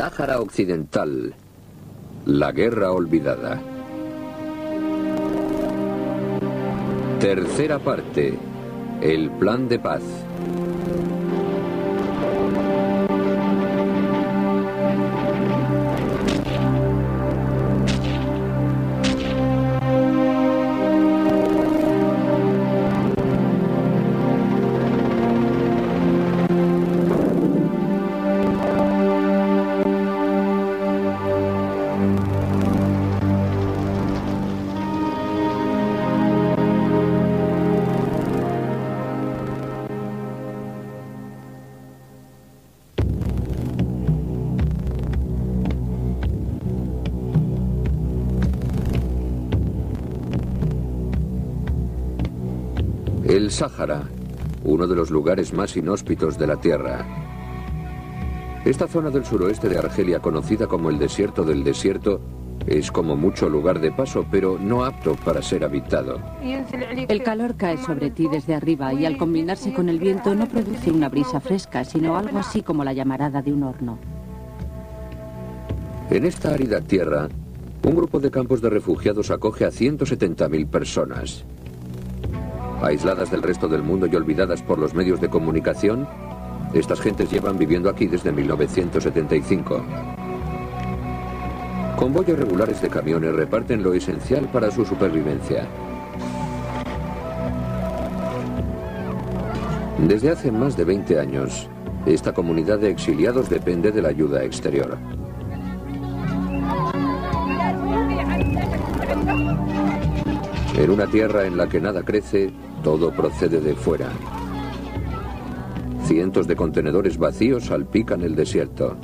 Sáhara Occidental. La guerra olvidada. Tercera parte. El plan de paz. Sáhara, uno de los lugares más inhóspitos de la Tierra. Esta zona del suroeste de Argelia, conocida como el desierto del desierto, es como mucho lugar de paso, pero no apto para ser habitado. El calor cae sobre ti desde arriba y al combinarse con el viento no produce una brisa fresca, sino algo así como la llamarada de un horno. En esta árida tierra, un grupo de campos de refugiados acoge a 170.000 personas. Aisladas del resto del mundo y olvidadas por los medios de comunicación, estas gentes llevan viviendo aquí desde 1975. Convoyos regulares de camiones reparten lo esencial para su supervivencia. Desde hace más de 20 años, esta comunidad de exiliados depende de la ayuda exterior. En una tierra en la que nada crece, todo procede de fuera. Cientos de contenedores vacíos salpican el desierto.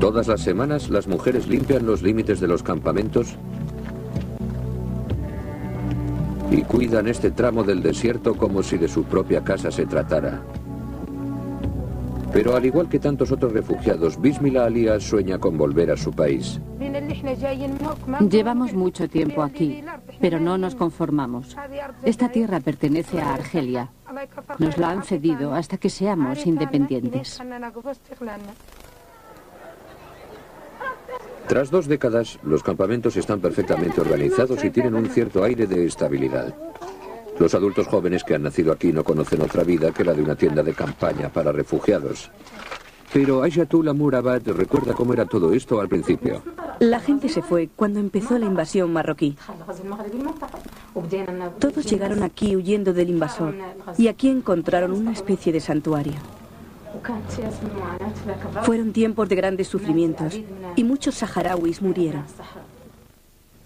Todas las semanas las mujeres limpian los límites de los campamentos y cuidan este tramo del desierto como si de su propia casa se tratara. Pero al igual que tantos otros refugiados, Bismillah Alía sueña con volver a su país. Llevamos mucho tiempo aquí, pero no nos conformamos. Esta tierra pertenece a Argelia. Nos la han cedido hasta que seamos independientes. Tras dos décadas, los campamentos están perfectamente organizados y tienen un cierto aire de estabilidad. Los adultos jóvenes que han nacido aquí no conocen otra vida que la de una tienda de campaña para refugiados. Pero Aishatul Murabad recuerda cómo era todo esto al principio. La gente se fue cuando empezó la invasión marroquí. Todos llegaron aquí huyendo del invasor y aquí encontraron una especie de santuario. Fueron tiempos de grandes sufrimientos y muchos saharauis murieron.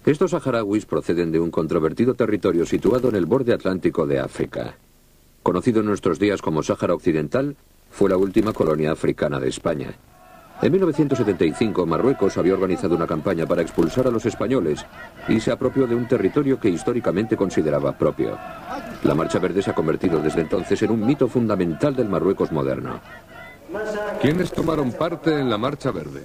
Estos saharauis proceden de un controvertido territorio situado en el borde atlántico de África. Conocido en nuestros días como Sáhara Occidental, fue la última colonia africana de España. En 1975, Marruecos había organizado una campaña para expulsar a los españoles y se apropió de un territorio que históricamente consideraba propio. La Marcha Verde se ha convertido desde entonces en un mito fundamental del Marruecos moderno. ¿Quiénes tomaron parte en la Marcha Verde?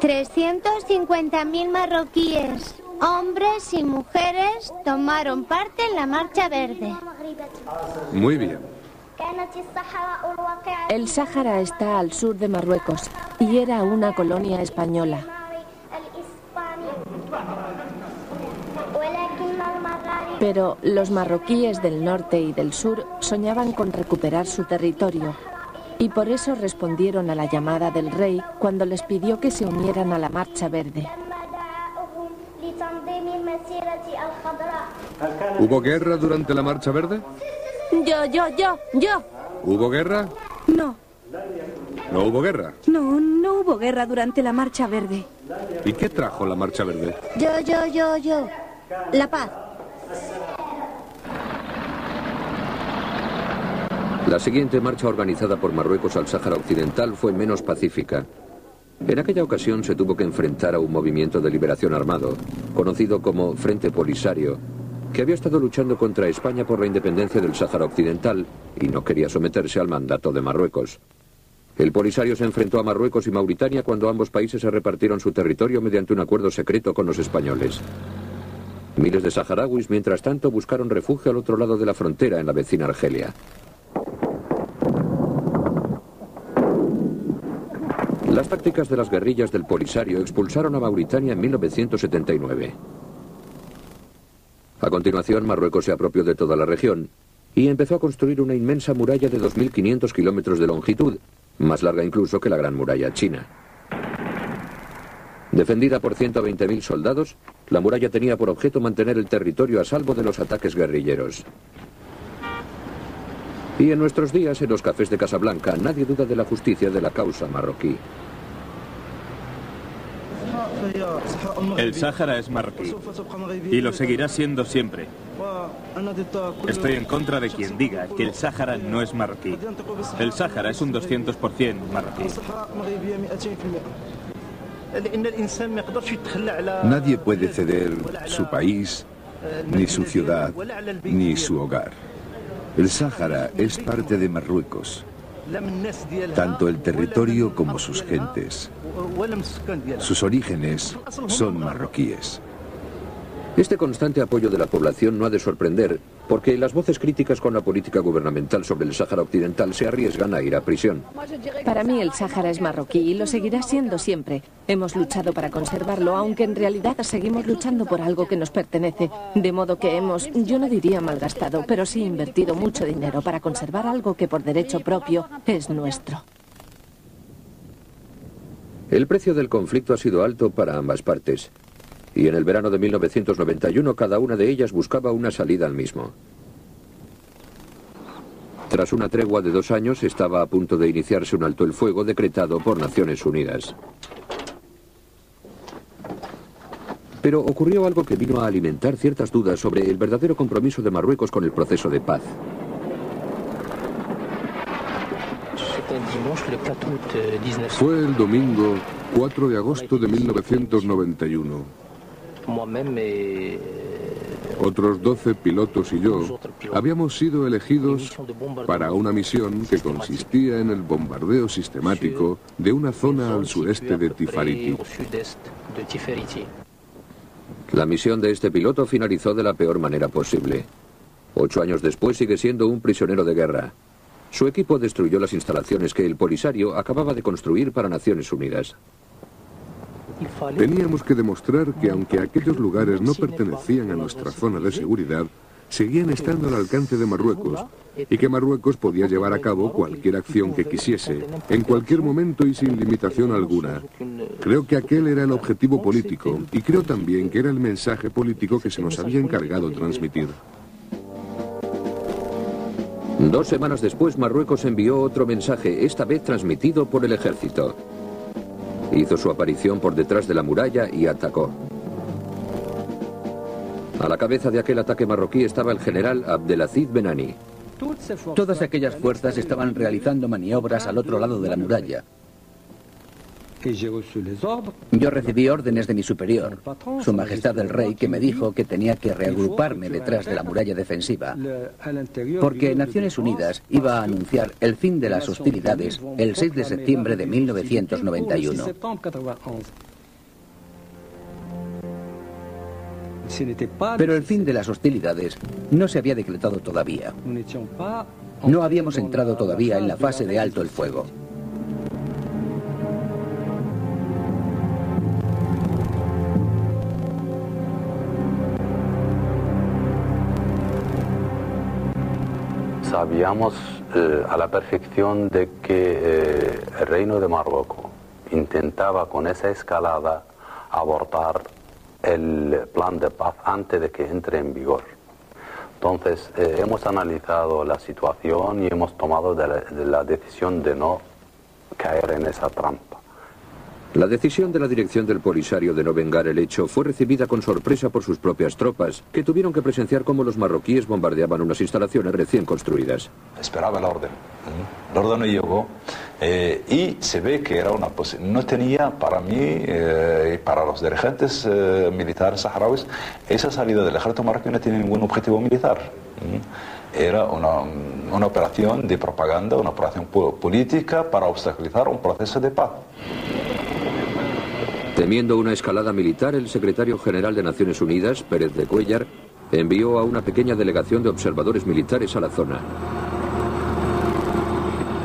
350.000 marroquíes, hombres y mujeres, tomaron parte en la Marcha Verde. Muy bien. El Sáhara está al sur de Marruecos y era una colonia española. Pero los marroquíes del norte y del sur soñaban con recuperar su territorio y por eso respondieron a la llamada del rey cuando les pidió que se unieran a la Marcha Verde. ¿Hubo guerra durante la Marcha Verde? Yo, yo, yo, yo. ¿Hubo guerra? No, ¿No hubo guerra? no, no hubo guerra durante la Marcha Verde. ¿Y qué trajo la Marcha Verde? Yo, yo, yo, yo. La paz. La siguiente marcha organizada por Marruecos al Sáhara Occidental fue menos pacífica. En aquella ocasión se tuvo que enfrentar a un movimiento de liberación armado, conocido como Frente Polisario, que había estado luchando contra España por la independencia del Sáhara Occidental y no quería someterse al mandato de Marruecos. El Polisario se enfrentó a Marruecos y Mauritania cuando ambos países se repartieron su territorio mediante un acuerdo secreto con los españoles. Miles de saharauis, mientras tanto, buscaron refugio al otro lado de la frontera, en la vecina Argelia. Las tácticas de las guerrillas del Polisario expulsaron a Mauritania en 1979. A continuación, Marruecos se apropió de toda la región y empezó a construir una inmensa muralla de 2.500 kilómetros de longitud, más larga incluso que la Gran Muralla China. Defendida por 120.000 soldados, la muralla tenía por objeto mantener el territorio a salvo de los ataques guerrilleros. Y en nuestros días, en los cafés de Casablanca, nadie duda de la justicia de la causa marroquí. El Sáhara es marroquí y lo seguirá siendo siempre. Estoy en contra de quien diga que el Sáhara no es marroquí. El Sáhara es un 200% marroquí. Nadie puede ceder su país, ni su ciudad, ni su hogar. El Sáhara es parte de Marruecos, tanto el territorio como sus gentes. Sus orígenes son marroquíes. Este constante apoyo de la población no ha de sorprender, porque las voces críticas con la política gubernamental sobre el Sáhara Occidental se arriesgan a ir a prisión. Para mí el Sáhara es marroquí y lo seguirá siendo siempre. Hemos luchado para conservarlo, aunque en realidad seguimos luchando por algo que nos pertenece. De modo que hemos, yo no diría malgastado, pero sí invertido mucho dinero para conservar algo que por derecho propio es nuestro. El precio del conflicto ha sido alto para ambas partes y en el verano de 1991 cada una de ellas buscaba una salida al mismo. Tras una tregua de dos años estaba a punto de iniciarse un alto el fuego decretado por Naciones Unidas. Pero ocurrió algo que vino a alimentar ciertas dudas sobre el verdadero compromiso de Marruecos con el proceso de paz. Fue el domingo 4 de agosto de 1991. Otros 12 pilotos y yo habíamos sido elegidos para una misión que consistía en el bombardeo sistemático de una zona al sureste de Tifariti. La misión de este piloto finalizó de la peor manera posible. Ocho años después sigue siendo un prisionero de guerra. Su equipo destruyó las instalaciones que el Polisario acababa de construir para Naciones Unidas. Teníamos que demostrar que aunque aquellos lugares no pertenecían a nuestra zona de seguridad, seguían estando al alcance de Marruecos y que Marruecos podía llevar a cabo cualquier acción que quisiese, en cualquier momento y sin limitación alguna. Creo que aquel era el objetivo político y creo también que era el mensaje político que se nos había encargado transmitir. Dos semanas después, Marruecos envió otro mensaje, esta vez transmitido por el ejército. Hizo su aparición por detrás de la muralla y atacó. A la cabeza de aquel ataque marroquí estaba el general Abdelaziz Benani. Todas aquellas fuerzas estaban realizando maniobras al otro lado de la muralla. Yo recibí órdenes de mi superior, Su Majestad el Rey, que me dijo que tenía que reagruparme detrás de la muralla defensiva, porque Naciones Unidas iba a anunciar el fin de las hostilidades el 6 de septiembre de 1991. Pero el fin de las hostilidades no se había decretado todavía. No habíamos entrado todavía en la fase de alto el fuego. Sabíamos eh, a la perfección de que eh, el reino de Marruecos intentaba con esa escalada abortar el plan de paz antes de que entre en vigor. Entonces, eh, hemos analizado la situación y hemos tomado la decisión de no caer en esa trampa. La decisión de la dirección del Polisario de no vengar el hecho fue recibida con sorpresa por sus propias tropas, que tuvieron que presenciar cómo los marroquíes bombardeaban unas instalaciones recién construidas. Esperaba la orden. La orden no llegó eh, y se ve que era una no tenía para mí eh, y para los dirigentes eh, militares saharauis esa salida del ejército marroquí no tiene ningún objetivo militar. Era una operación de propaganda, una operación política para obstaculizar un proceso de paz. Temiendo una escalada militar, el secretario general de Naciones Unidas, Pérez de Cuellar, envió a una pequeña delegación de observadores militares a la zona.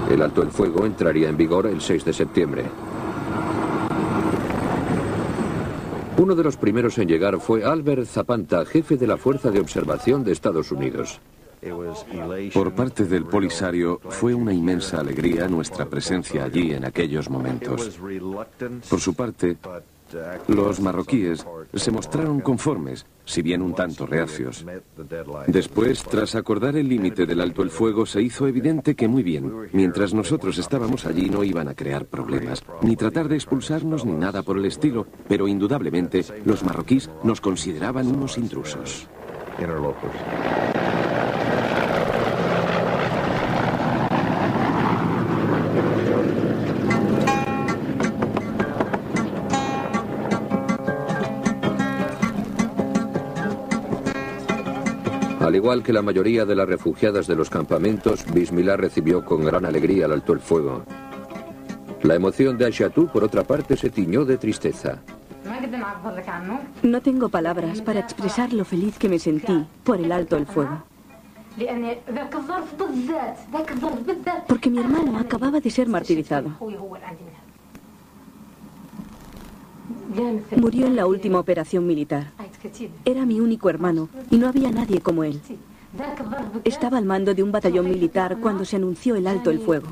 El alto el fuego entraría en vigor el 6 de septiembre. Uno de los primeros en llegar fue Albert Zapanta, jefe de la Fuerza de Observación de Estados Unidos. Por parte del Polisario fue una inmensa alegría nuestra presencia allí en aquellos momentos. Por su parte, los marroquíes se mostraron conformes, si bien un tanto reacios. Después, tras acordar el límite del alto el fuego, se hizo evidente que muy bien, mientras nosotros estábamos allí no iban a crear problemas, ni tratar de expulsarnos ni nada por el estilo, pero indudablemente los marroquíes nos consideraban unos intrusos. Igual que la mayoría de las refugiadas de los campamentos, Bismillah recibió con gran alegría el alto el fuego. La emoción de Aishatou, por otra parte, se tiñó de tristeza. No tengo palabras para expresar lo feliz que me sentí por el alto el fuego. Porque mi hermano acababa de ser martirizado. Murió en la última operación militar. Era mi único hermano y no había nadie como él. Estaba al mando de un batallón militar cuando se anunció el alto el fuego.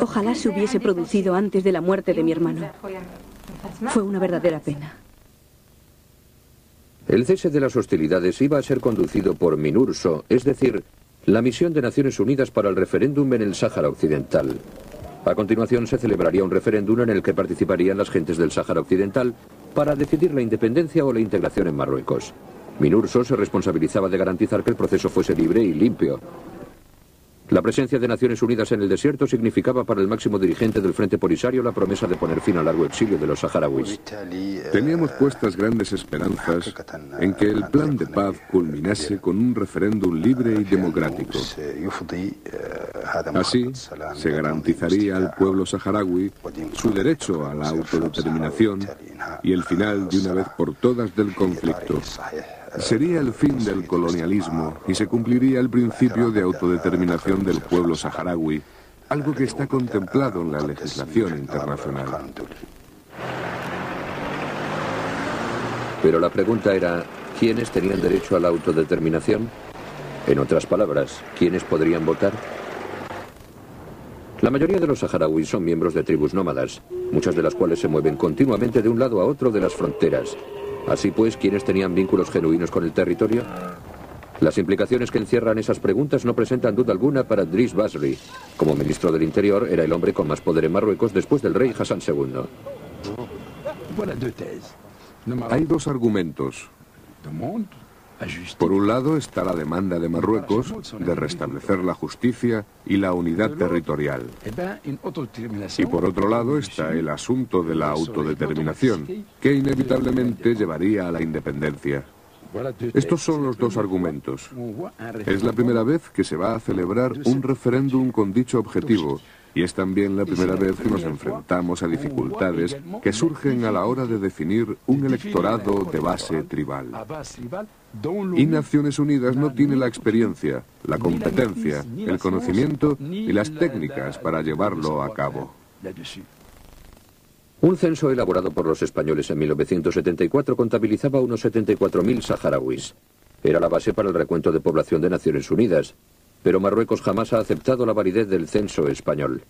Ojalá se hubiese producido antes de la muerte de mi hermano. Fue una verdadera pena. El cese de las hostilidades iba a ser conducido por MINURSO, es decir, la misión de Naciones Unidas para el referéndum en el Sáhara Occidental. A continuación se celebraría un referéndum en el que participarían las gentes del Sáhara Occidental para decidir la independencia o la integración en Marruecos. Minurso se responsabilizaba de garantizar que el proceso fuese libre y limpio. La presencia de Naciones Unidas en el desierto significaba para el máximo dirigente del Frente Polisario la promesa de poner fin al largo exilio de los saharauis. Teníamos puestas grandes esperanzas en que el plan de paz culminase con un referéndum libre y democrático. Así, se garantizaría al pueblo saharaui su derecho a la autodeterminación y el final de una vez por todas del conflicto. Sería el fin del colonialismo y se cumpliría el principio de autodeterminación del pueblo saharaui, algo que está contemplado en la legislación internacional. Pero la pregunta era, ¿quiénes tenían derecho a la autodeterminación? En otras palabras, ¿quiénes podrían votar? La mayoría de los saharauis son miembros de tribus nómadas, muchas de las cuales se mueven continuamente de un lado a otro de las fronteras, Así pues, ¿quiénes tenían vínculos genuinos con el territorio? Las implicaciones que encierran esas preguntas no presentan duda alguna para Driss Basri. Como ministro del Interior, era el hombre con más poder en Marruecos después del rey Hassan II. Hay dos argumentos. Por un lado está la demanda de Marruecos de restablecer la justicia y la unidad territorial. Y por otro lado está el asunto de la autodeterminación, que inevitablemente llevaría a la independencia. Estos son los dos argumentos. Es la primera vez que se va a celebrar un referéndum con dicho objetivo y es también la primera vez que nos enfrentamos a dificultades que surgen a la hora de definir un electorado de base tribal. Y Naciones Unidas no tiene la experiencia, la competencia, el conocimiento y las técnicas para llevarlo a cabo. Un censo elaborado por los españoles en 1974 contabilizaba unos 74.000 saharauis. Era la base para el recuento de población de Naciones Unidas, pero Marruecos jamás ha aceptado la validez del censo español.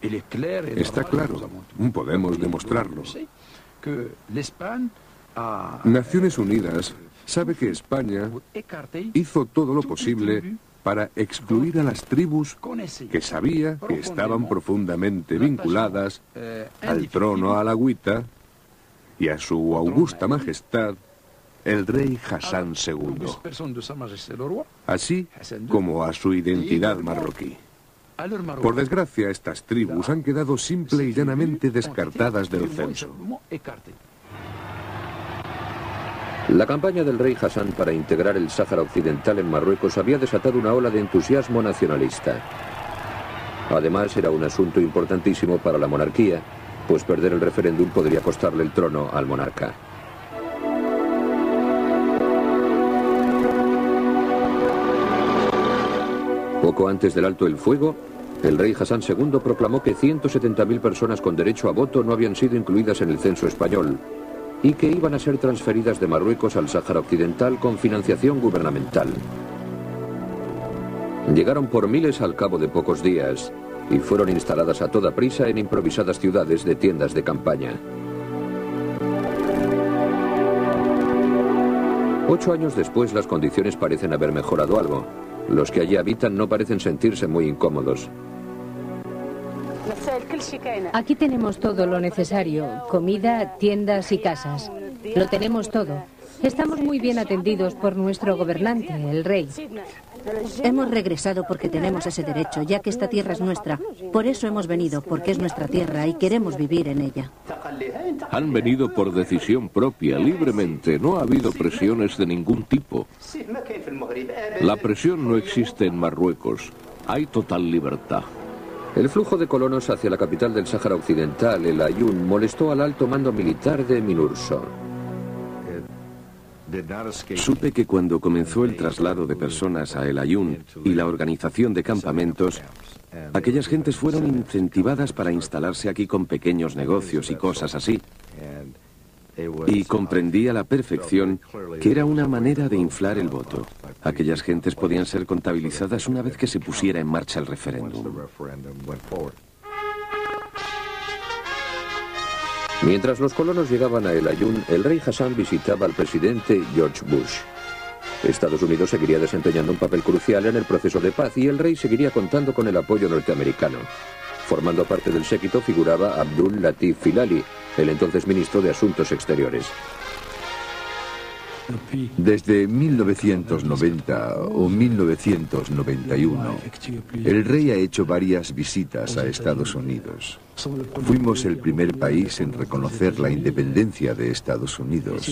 Está claro, podemos demostrarlo. Naciones Unidas sabe que España hizo todo lo posible para excluir a las tribus que sabía que estaban profundamente vinculadas al trono alagüita y a su augusta majestad el rey Hassan II, así como a su identidad marroquí. Por desgracia, estas tribus han quedado simple y llanamente descartadas del censo. La campaña del rey Hassan para integrar el Sáhara Occidental en Marruecos había desatado una ola de entusiasmo nacionalista. Además, era un asunto importantísimo para la monarquía, pues perder el referéndum podría costarle el trono al monarca. Poco antes del alto el fuego, el rey Hassan II proclamó que 170.000 personas con derecho a voto no habían sido incluidas en el censo español y que iban a ser transferidas de Marruecos al Sáhara Occidental con financiación gubernamental. Llegaron por miles al cabo de pocos días y fueron instaladas a toda prisa en improvisadas ciudades de tiendas de campaña. Ocho años después las condiciones parecen haber mejorado algo. Los que allí habitan no parecen sentirse muy incómodos. Aquí tenemos todo lo necesario, comida, tiendas y casas. Lo tenemos todo. Estamos muy bien atendidos por nuestro gobernante, el rey. Hemos regresado porque tenemos ese derecho, ya que esta tierra es nuestra. Por eso hemos venido, porque es nuestra tierra y queremos vivir en ella. Han venido por decisión propia, libremente. No ha habido presiones de ningún tipo. La presión no existe en Marruecos. Hay total libertad. El flujo de colonos hacia la capital del Sáhara Occidental, el Ayun, molestó al alto mando militar de Minurso. Supe que cuando comenzó el traslado de personas a El Ayun y la organización de campamentos, aquellas gentes fueron incentivadas para instalarse aquí con pequeños negocios y cosas así. Y comprendí a la perfección que era una manera de inflar el voto. Aquellas gentes podían ser contabilizadas una vez que se pusiera en marcha el referéndum. Mientras los colonos llegaban a El Ayun, el rey Hassan visitaba al presidente George Bush. Estados Unidos seguiría desempeñando un papel crucial en el proceso de paz y el rey seguiría contando con el apoyo norteamericano. Formando parte del séquito figuraba Abdul Latif Filali, el entonces ministro de Asuntos Exteriores. Desde 1990 o 1991, el rey ha hecho varias visitas a Estados Unidos. Fuimos el primer país en reconocer la independencia de Estados Unidos.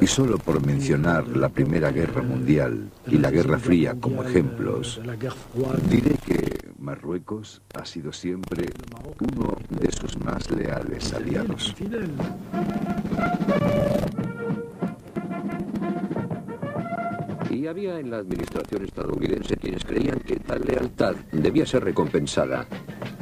Y solo por mencionar la Primera Guerra Mundial y la Guerra Fría como ejemplos, diré que Marruecos ha sido siempre uno de sus más leales aliados. Y había en la administración estadounidense quienes creían que tal lealtad debía ser recompensada.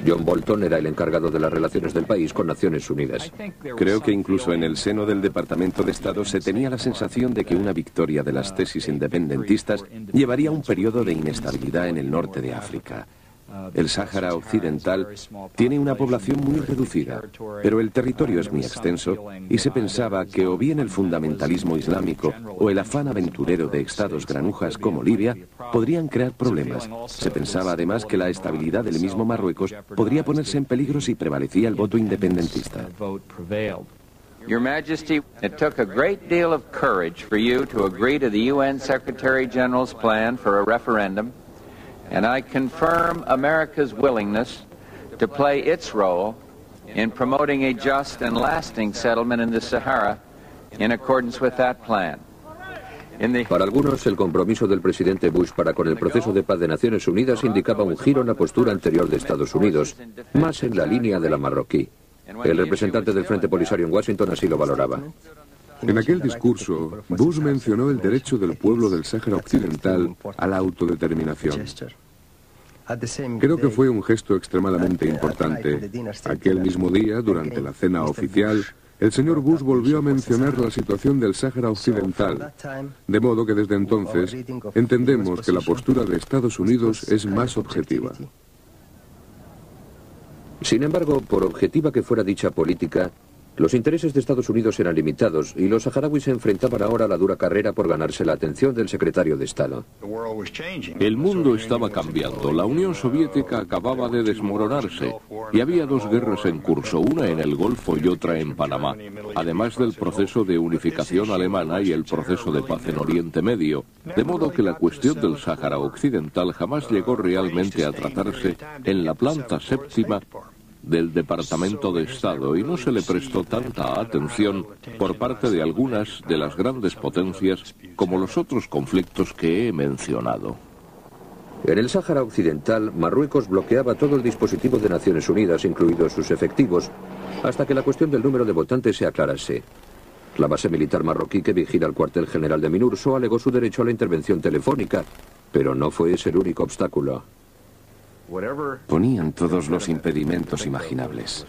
John Bolton era el encargado de las relaciones del país con Naciones Unidas. Creo que incluso en el seno del Departamento de Estado se tenía la sensación de que una victoria de las tesis independentistas llevaría a un periodo de inestabilidad en el norte de África. El Sáhara Occidental tiene una población muy reducida, pero el territorio es muy extenso y se pensaba que o bien el fundamentalismo islámico o el afán aventurero de estados granujas como Libia podrían crear problemas. Se pensaba además que la estabilidad del mismo Marruecos podría ponerse en peligro si prevalecía el voto independentista. Your Majesty, it took a great deal of courage for you to agree to the UN Secretary General's plan for a referendum and I confirm America's willingness to play its role in promoting a just and lasting settlement in the Sahara in accordance with that plan. Para algunos, el compromiso del presidente Bush para con el proceso de paz de Naciones Unidas indicaba un giro en la postura anterior de Estados Unidos, más en la línea de la marroquí. El representante del Frente Polisario en Washington así lo valoraba. En aquel discurso, Bush mencionó el derecho del pueblo del Sáhara Occidental a la autodeterminación. Creo que fue un gesto extremadamente importante. Aquel mismo día, durante la cena oficial, el señor Bush volvió a mencionar la situación del Sáhara Occidental, de modo que desde entonces entendemos que la postura de Estados Unidos es más objetiva. Sin embargo, por objetiva que fuera dicha política, los intereses de Estados Unidos eran limitados y los saharauis se enfrentaban ahora a la dura carrera por ganarse la atención del secretario de Estado. El mundo estaba cambiando. La Unión Soviética acababa de desmoronarse y había dos guerras en curso, una en el Golfo y otra en Panamá, además del proceso de unificación alemana y el proceso de paz en Oriente Medio. De modo que la cuestión del Sáhara Occidental jamás llegó realmente a tratarse en la planta séptima del Departamento de Estado y no se le prestó tanta atención por parte de algunas de las grandes potencias como los otros conflictos que he mencionado. En el Sáhara Occidental, Marruecos bloqueaba todo el dispositivo de Naciones Unidas, incluidos sus efectivos, hasta que la cuestión del número de votantes se aclarase. La base militar marroquí que vigila el cuartel general de Minurso alegó su derecho a la intervención telefónica, pero no fue ese el único obstáculo. Ponían todos los impedimentos imaginables.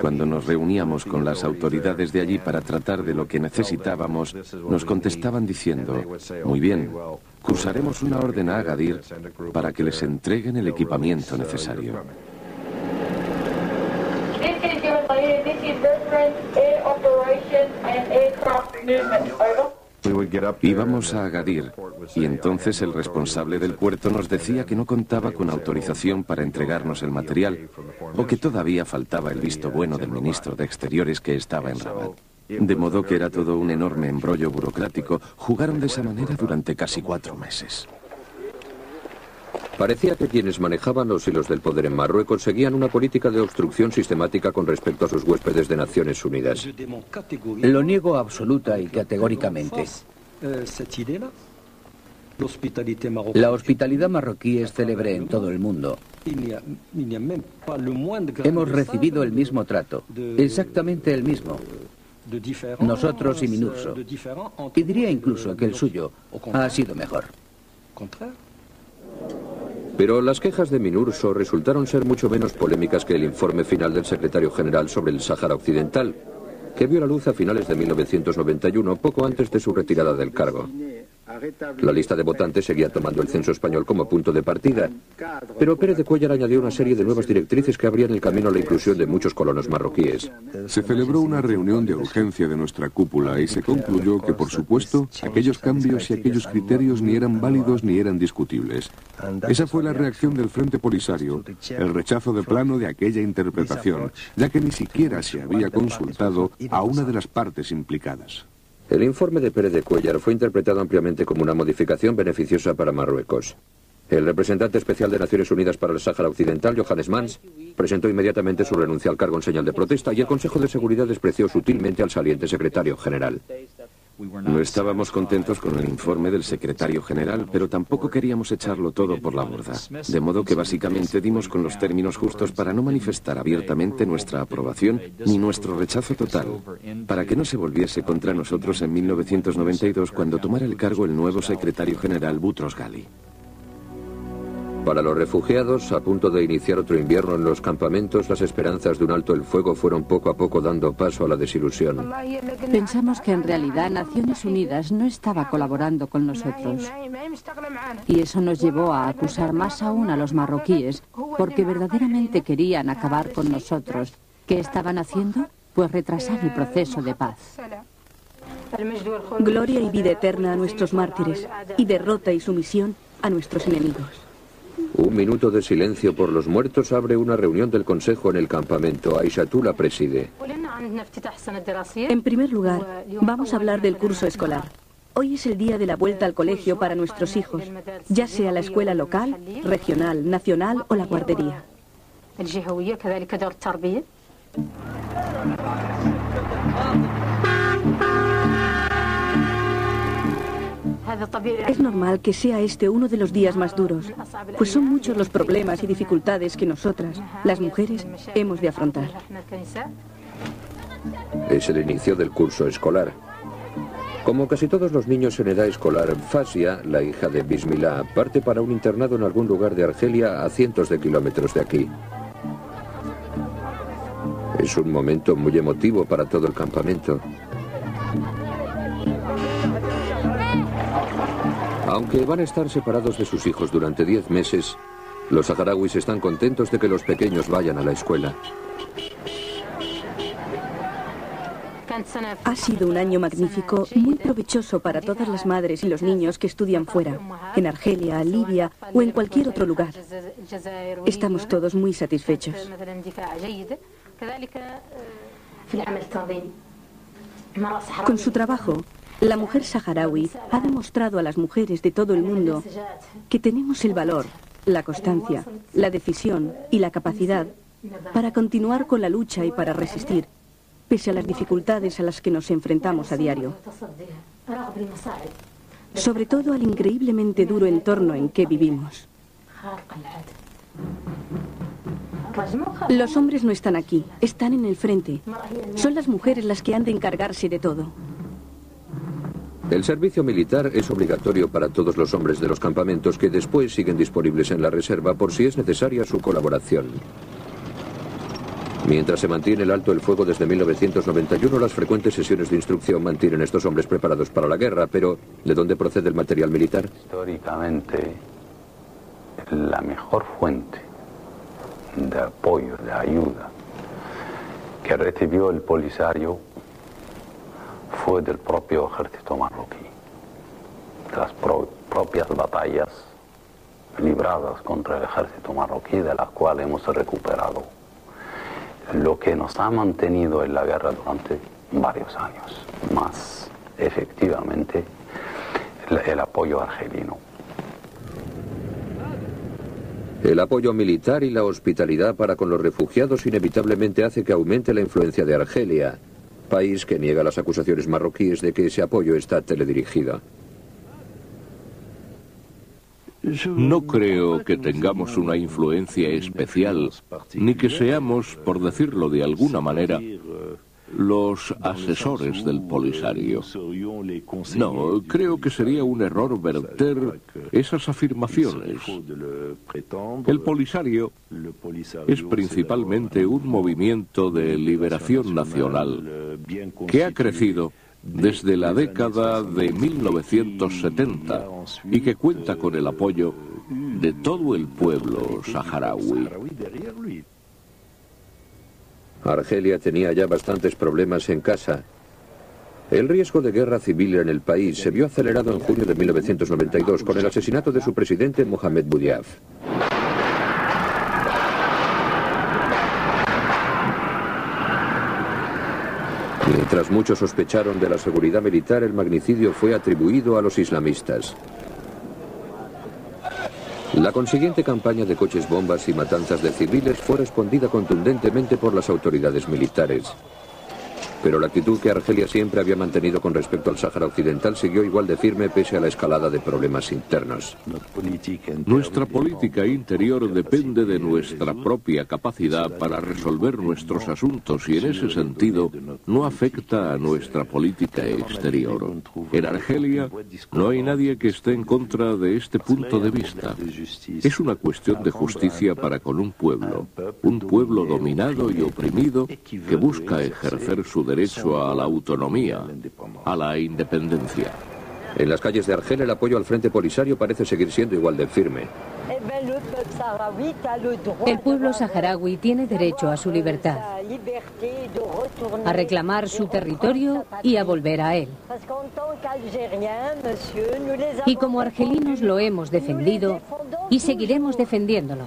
Cuando nos reuníamos con las autoridades de allí para tratar de lo que necesitábamos, nos contestaban diciendo, muy bien, cursaremos una orden a Agadir para que les entreguen el equipamiento necesario. Íbamos a Agadir y entonces el responsable del puerto nos decía que no contaba con autorización para entregarnos el material o que todavía faltaba el visto bueno del ministro de Exteriores que estaba en Rabat. De modo que era todo un enorme embrollo burocrático. Jugaron de esa manera durante casi cuatro meses. Parecía que quienes manejaban los hilos del poder en Marruecos seguían una política de obstrucción sistemática con respecto a sus huéspedes de Naciones Unidas. Lo niego absoluta y categóricamente. La hospitalidad marroquí es célebre en todo el mundo. Hemos recibido el mismo trato, exactamente el mismo. Nosotros y Minurso. Y diría incluso que el suyo ha sido mejor. Pero las quejas de Minurso resultaron ser mucho menos polémicas que el informe final del secretario general sobre el Sáhara Occidental, que vio la luz a finales de 1991, poco antes de su retirada del cargo. La lista de votantes seguía tomando el censo español como punto de partida, pero Pérez de Cuellar añadió una serie de nuevas directrices que abrían el camino a la inclusión de muchos colonos marroquíes. Se celebró una reunión de urgencia de nuestra cúpula y se concluyó que, por supuesto, aquellos cambios y aquellos criterios ni eran válidos ni eran discutibles. Esa fue la reacción del Frente Polisario, el rechazo de plano de aquella interpretación, ya que ni siquiera se había consultado a una de las partes implicadas. El informe de Pérez de Cuellar fue interpretado ampliamente como una modificación beneficiosa para Marruecos. El representante especial de Naciones Unidas para el Sáhara Occidental, Johannes Mans, presentó inmediatamente su renuncia al cargo en señal de protesta y el Consejo de Seguridad despreció sutilmente al saliente secretario general. No estábamos contentos con el informe del secretario general, pero tampoco queríamos echarlo todo por la borda. De modo que básicamente dimos con los términos justos para no manifestar abiertamente nuestra aprobación ni nuestro rechazo total, para que no se volviese contra nosotros en 1992 cuando tomara el cargo el nuevo secretario general Butros Ghali. Para los refugiados, a punto de iniciar otro invierno en los campamentos, las esperanzas de un alto el fuego fueron poco a poco dando paso a la desilusión. Pensamos que en realidad Naciones Unidas no estaba colaborando con nosotros. Y eso nos llevó a acusar más aún a los marroquíes, porque verdaderamente querían acabar con nosotros. ¿Qué estaban haciendo? Pues retrasar el proceso de paz. Gloria y vida eterna a nuestros mártires y derrota y sumisión a nuestros enemigos. Un minuto de silencio por los muertos abre una reunión del Consejo en el campamento. Aishatou la preside. En primer lugar, vamos a hablar del curso escolar. Hoy es el día de la vuelta al colegio para nuestros hijos, ya sea la escuela local, regional, nacional o la guardería. Es normal que sea este uno de los días más duros, pues son muchos los problemas y dificultades que nosotras, las mujeres, hemos de afrontar. Es el inicio del curso escolar. Como casi todos los niños en edad escolar, Fasia, la hija de Bismillah, parte para un internado en algún lugar de Argelia a cientos de kilómetros de aquí. Es un momento muy emotivo para todo el campamento. Aunque van a estar separados de sus hijos durante diez meses, los saharauis están contentos de que los pequeños vayan a la escuela. Ha sido un año magnífico, muy provechoso para todas las madres y los niños que estudian fuera, en Argelia, Libia o en cualquier otro lugar. Estamos todos muy satisfechos. Con su trabajo, la mujer saharaui ha demostrado a las mujeres de todo el mundo que tenemos el valor, la constancia, la decisión y la capacidad para continuar con la lucha y para resistir, pese a las dificultades a las que nos enfrentamos a diario. sobre todo al increíblemente duro entorno en que vivimos. Los hombres no están aquí, están en el frente. Son las mujeres las que han de encargarse de todo. El servicio militar es obligatorio para todos los hombres de los campamentos que después siguen disponibles en la reserva por si es necesaria su colaboración. Mientras se mantiene el alto el fuego desde 1991, las frecuentes sesiones de instrucción mantienen estos hombres preparados para la guerra, pero ¿de dónde procede el material militar? Históricamente, la mejor fuente de apoyo, de ayuda que recibió el Polisario fue del propio ejército marroquí, las propias batallas libradas contra el ejército marroquí, de las cuales hemos recuperado lo que nos ha mantenido en la guerra durante varios años, más efectivamente el apoyo argelino. El apoyo militar y la hospitalidad para con los refugiados inevitablemente hace que aumente la influencia de Argelia, país que niega las acusaciones marroquíes de que ese apoyo está teledirigido. No creo que tengamos una influencia especial, ni que seamos, por decirlo de alguna manera, los asesores del Polisario. No, creo que sería un error verter esas afirmaciones. El Polisario es principalmente un movimiento de liberación nacional que ha crecido desde la década de 1970 y que cuenta con el apoyo de todo el pueblo saharaui. Argelia tenía ya bastantes problemas en casa. El riesgo de guerra civil en el país se vio acelerado en junio de 1992 con el asesinato de su presidente Mohamed Boudiaf. Mientras muchos sospecharon de la seguridad militar, el magnicidio fue atribuido a los islamistas. La consiguiente campaña de coches bombas y matanzas de civiles fue respondida contundentemente por las autoridades militares. Pero la actitud que Argelia siempre había mantenido con respecto al Sáhara Occidental siguió igual de firme pese a la escalada de problemas internos. Nuestra política interior depende de nuestra propia capacidad para resolver nuestros asuntos y en ese sentido no afecta a nuestra política exterior. En Argelia no hay nadie que esté en contra de este punto de vista. Es una cuestión de justicia para con un pueblo, un pueblo dominado y oprimido que busca ejercer su derecho a la autonomía, a la independencia. En las calles de Argel el apoyo al Frente Polisario parece seguir siendo igual de firme. El pueblo saharaui tiene derecho a su libertad, a reclamar su territorio y a volver a él. Y como argelinos lo hemos defendido y seguiremos defendiéndolo.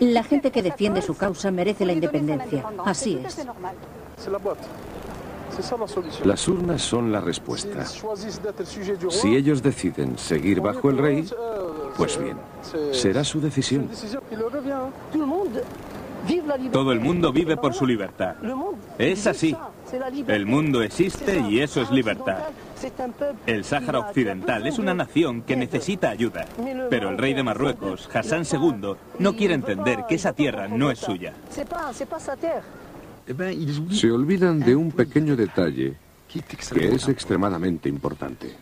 La gente que defiende su causa merece la independencia. Así es. Las urnas son la respuesta. Si ellos deciden seguir bajo el rey, pues bien, será su decisión. Todo el mundo vive por su libertad. Es así. El mundo existe y eso es libertad. El Sáhara Occidental es una nación que necesita ayuda, pero el rey de Marruecos, Hassan II, no quiere entender que esa tierra no es suya. Se olvidan de un pequeño detalle que es extremadamente importante.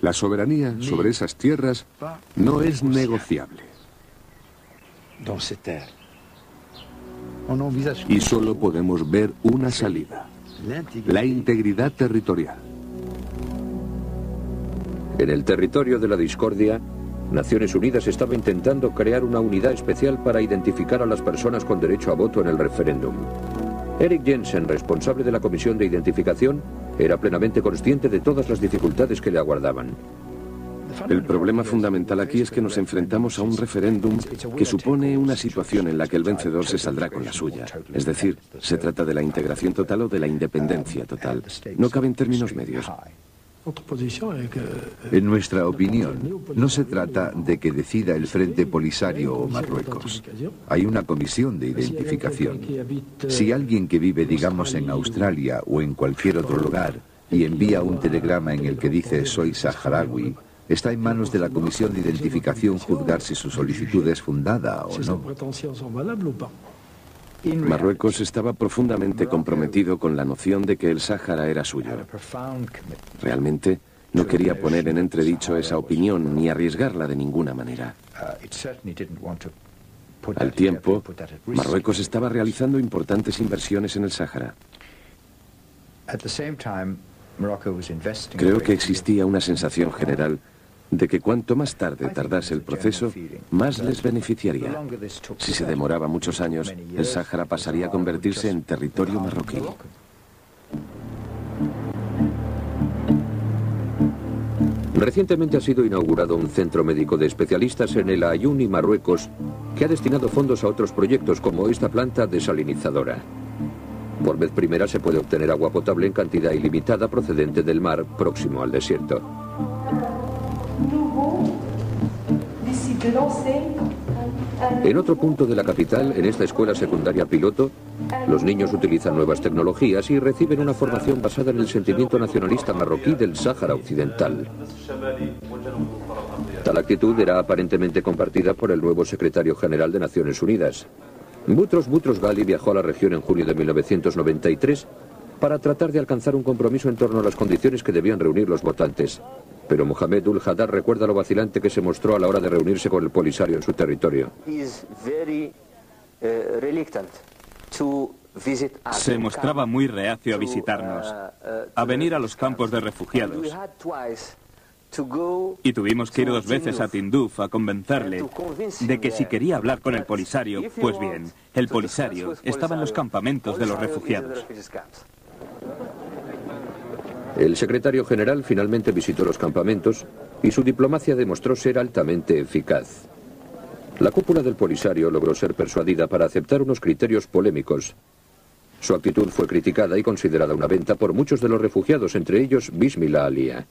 La soberanía sobre esas tierras no es negociable. Y solo podemos ver una salida, la integridad territorial. En el territorio de la discordia, Naciones Unidas estaba intentando crear una unidad especial para identificar a las personas con derecho a voto en el referéndum. Eric Jensen, responsable de la comisión de identificación, era plenamente consciente de todas las dificultades que le aguardaban. El problema fundamental aquí es que nos enfrentamos a un referéndum que supone una situación en la que el vencedor se saldrá con la suya. Es decir, se trata de la integración total o de la independencia total. No caben términos medios. En nuestra opinión, no se trata de que decida el Frente Polisario o Marruecos. Hay una comisión de identificación. Si alguien que vive, digamos, en Australia o en cualquier otro lugar, y envía un telegrama en el que dice soy saharaui, está en manos de la Comisión de Identificación juzgar si su solicitud es fundada o no. Marruecos estaba profundamente comprometido con la noción de que el Sáhara era suyo. Realmente no quería poner en entredicho esa opinión ni arriesgarla de ninguna manera. Al tiempo, Marruecos estaba realizando importantes inversiones en el Sáhara. Creo que existía una sensación general de que cuanto más tarde tardase el proceso, más les beneficiaría. Si se demoraba muchos años, el Sáhara pasaría a convertirse en territorio marroquí. Recientemente ha sido inaugurado un centro médico de especialistas en el Ayuni, Marruecos, que ha destinado fondos a otros proyectos como esta planta desalinizadora. Por vez primera se puede obtener agua potable en cantidad ilimitada procedente del mar próximo al desierto. En otro punto de la capital, en esta escuela secundaria piloto, los niños utilizan nuevas tecnologías y reciben una formación basada en el sentimiento nacionalista marroquí del Sáhara Occidental. Tal actitud era aparentemente compartida por el nuevo secretario general de Naciones Unidas. Butros Butros Ghali viajó a la región en junio de 1993 para tratar de alcanzar un compromiso en torno a las condiciones que debían reunir los votantes. Pero Mohamed Ul Haddad recuerda lo vacilante que se mostró a la hora de reunirse con el Polisario en su territorio. Se mostraba muy reacio a visitarnos, a venir a los campos de refugiados. Y tuvimos que ir dos veces a Tinduf a convencerle de que si quería hablar con el Polisario, pues bien, el Polisario estaba en los campamentos de los refugiados. El secretario general finalmente visitó los campamentos y su diplomacia demostró ser altamente eficaz. La cúpula del Polisario logró ser persuadida para aceptar unos criterios polémicos. Su actitud fue criticada y considerada una venta por muchos de los refugiados, entre ellos Bismillah Alia.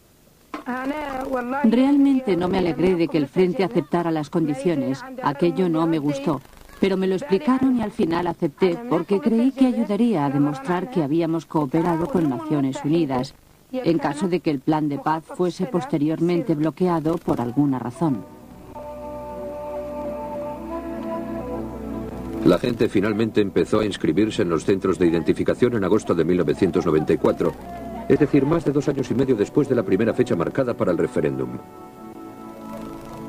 Realmente no me alegré de que el Frente aceptara las condiciones. Aquello no me gustó. Pero me lo explicaron y al final acepté porque creí que ayudaría a demostrar que habíamos cooperado con Naciones Unidas en caso de que el plan de paz fuese posteriormente bloqueado por alguna razón. La gente finalmente empezó a inscribirse en los centros de identificación en agosto de 1994, es decir, más de dos años y medio después de la primera fecha marcada para el referéndum.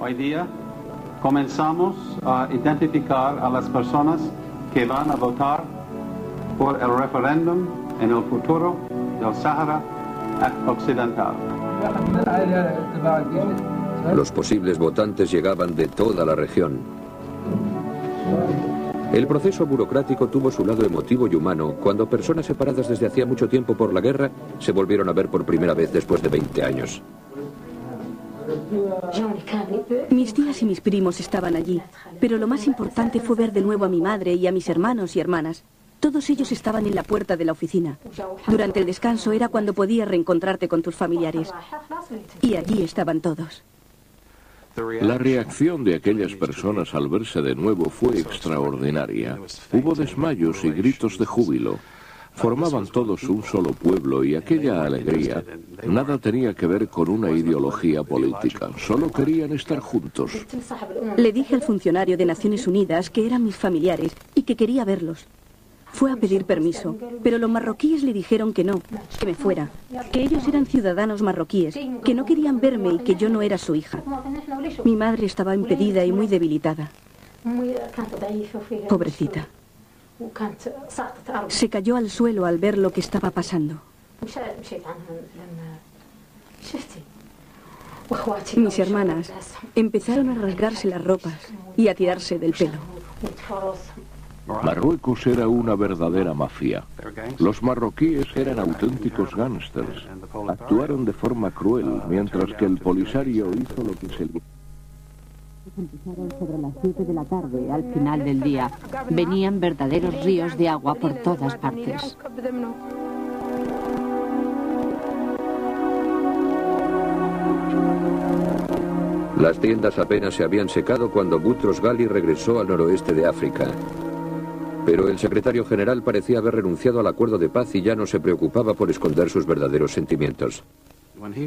Hoy día comenzamos a identificar a las personas que van a votar por el referéndum en el futuro del Sahara occidental. Los posibles votantes llegaban de toda la región. El proceso burocrático tuvo su lado emotivo y humano cuando personas separadas desde hacía mucho tiempo por la guerra se volvieron a ver por primera vez después de 20 años. Mis tías y mis primos estaban allí, pero lo más importante fue ver de nuevo a mi madre y a mis hermanos y hermanas. Todos ellos estaban en la puerta de la oficina. Durante el descanso era cuando podías reencontrarte con tus familiares. Y allí estaban todos. La reacción de aquellas personas al verse de nuevo fue extraordinaria. Hubo desmayos y gritos de júbilo. Formaban todos un solo pueblo y aquella alegría nada tenía que ver con una ideología política. Solo querían estar juntos. Le dije al funcionario de Naciones Unidas que eran mis familiares y que quería verlos. Fue a pedir permiso, pero los marroquíes le dijeron que no, que me fuera, que ellos eran ciudadanos marroquíes, que no querían verme y que yo no era su hija. Mi madre estaba impedida y muy debilitada. Pobrecita. Se cayó al suelo al ver lo que estaba pasando. Mis hermanas empezaron a rasgarse las ropas y a tirarse del pelo. Marruecos era una verdadera mafia. Los marroquíes eran auténticos gángsters. Actuaron de forma cruel, mientras que el Polisario hizo lo que se le... Empezaron sobre las 7 de la tarde, al final del día. Venían verdaderos ríos de agua por todas partes. Las tiendas apenas se habían secado cuando Butros Ghali regresó al noroeste de África. Pero el secretario general parecía haber renunciado al acuerdo de paz y ya no se preocupaba por esconder sus verdaderos sentimientos.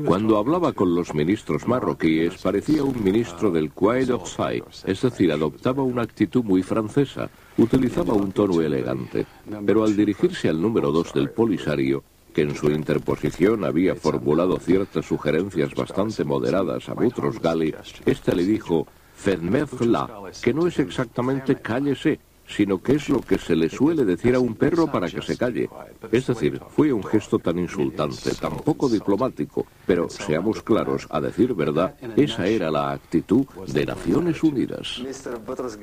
Cuando hablaba con los ministros marroquíes, parecía un ministro del Quai d'Orsay, es decir, adoptaba una actitud muy francesa, utilizaba un tono elegante. Pero al dirigirse al número dos del Polisario, que en su interposición había formulado ciertas sugerencias bastante moderadas a Butros Gali, este le dijo, Fedmezla, que no es exactamente cállese, sino que es lo que se le suele decir a un perro para que se calle. Es decir, fue un gesto tan insultante, tan poco diplomático, pero seamos claros, a decir verdad, esa era la actitud de Naciones Unidas.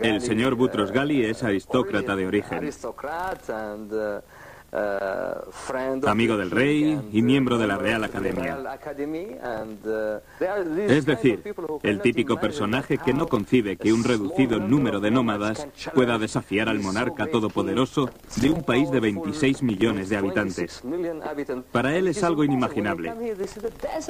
El señor Butros Gali es aristócrata de origen. Amigo del rey y miembro de la Real Academia. Es decir, el típico personaje que no concibe que un reducido número de nómadas pueda desafiar al monarca todopoderoso de un país de 26 millones de habitantes. Para él es algo inimaginable.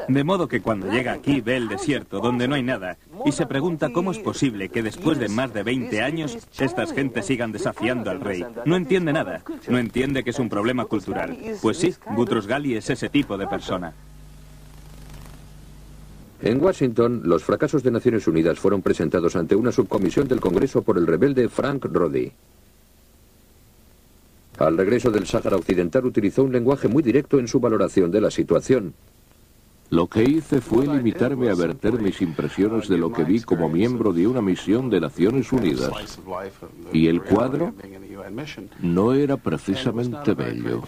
De modo que cuando llega aquí ve el desierto donde no hay nada y se pregunta cómo es posible que después de más de 20 años estas gentes sigan desafiando al rey. No entiende nada. No entiende que es un problema cultural. Pues sí, Butros Gali es ese tipo de persona. En Washington, los fracasos de Naciones Unidas fueron presentados ante una subcomisión del Congreso por el rebelde Frank Roddy. Al regreso del Sáhara Occidental utilizó un lenguaje muy directo en su valoración de la situación. Lo que hice fue limitarme a verter mis impresiones de lo que vi como miembro de una misión de Naciones Unidas. Y el cuadro no era precisamente bello.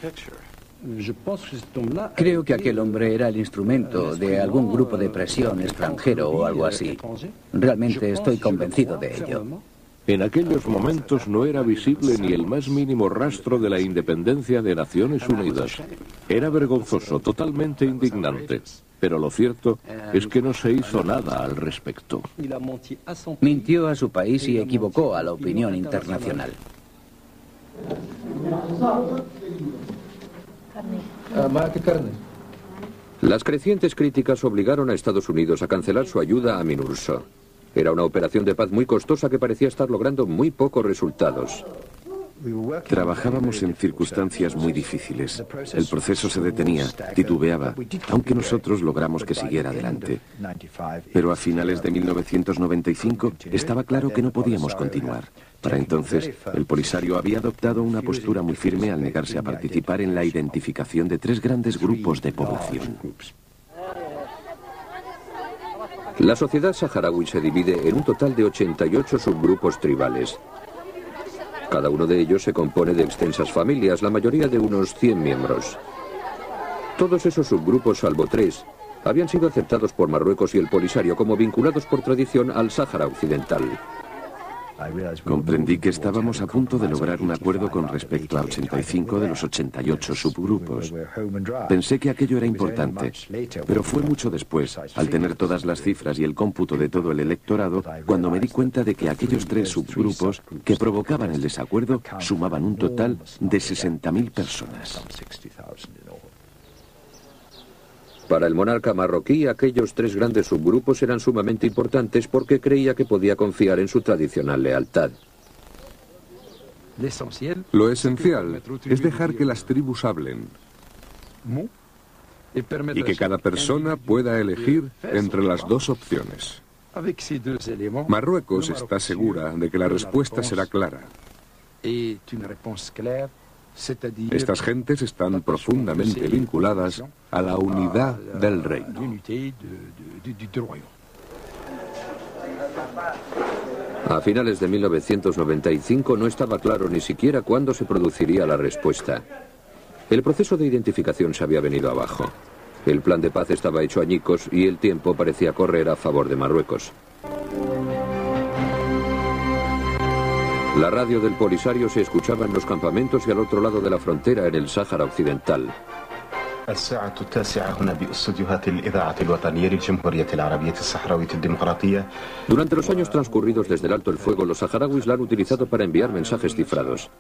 Creo que aquel hombre era el instrumento de algún grupo de presión extranjero o algo así. Realmente estoy convencido de ello. En aquellos momentos no era visible ni el más mínimo rastro de la independencia de Naciones Unidas. Era vergonzoso, totalmente indignante. Pero lo cierto es que no se hizo nada al respecto. Mintió a su país y equivocó a la opinión internacional. Las crecientes críticas obligaron a Estados Unidos a cancelar su ayuda a Minurso. Era una operación de paz muy costosa que parecía estar logrando muy pocos resultados. Trabajábamos en circunstancias muy difíciles. El proceso se detenía, titubeaba, aunque nosotros logramos que siguiera adelante. Pero a finales de 1995 estaba claro que no podíamos continuar. Para entonces, el Polisario había adoptado una postura muy firme al negarse a participar en la identificación de tres grandes grupos de población. La sociedad saharaui se divide en un total de 88 subgrupos tribales. Cada uno de ellos se compone de extensas familias, la mayoría de unos 100 miembros. Todos esos subgrupos, salvo tres, habían sido aceptados por Marruecos y el Polisario como vinculados por tradición al Sáhara Occidental. Comprendí que estábamos a punto de lograr un acuerdo con respecto a 85 de los 88 subgrupos. Pensé que aquello era importante, pero fue mucho después, al tener todas las cifras y el cómputo de todo el electorado, cuando me di cuenta de que aquellos tres subgrupos que provocaban el desacuerdo sumaban un total de 60.000 personas. Para el monarca marroquí, aquellos tres grandes subgrupos eran sumamente importantes porque creía que podía confiar en su tradicional lealtad. Lo esencial es dejar que las tribus hablen y que cada persona pueda elegir entre las dos opciones. Marruecos está segura de que la respuesta será clara. Estas gentes están profundamente vinculadas a la unidad del reino. A finales de 1995 no estaba claro ni siquiera cuándo se produciría la respuesta. El proceso de identificación se había venido abajo. El plan de paz estaba hecho añicos y el tiempo parecía correr a favor de Marruecos. La radio del Polisario se escuchaba en los campamentos y al otro lado de la frontera en el Sáhara Occidental. Durante los años transcurridos desde el alto el fuego, los saharauis la han utilizado para enviar mensajes cifrados.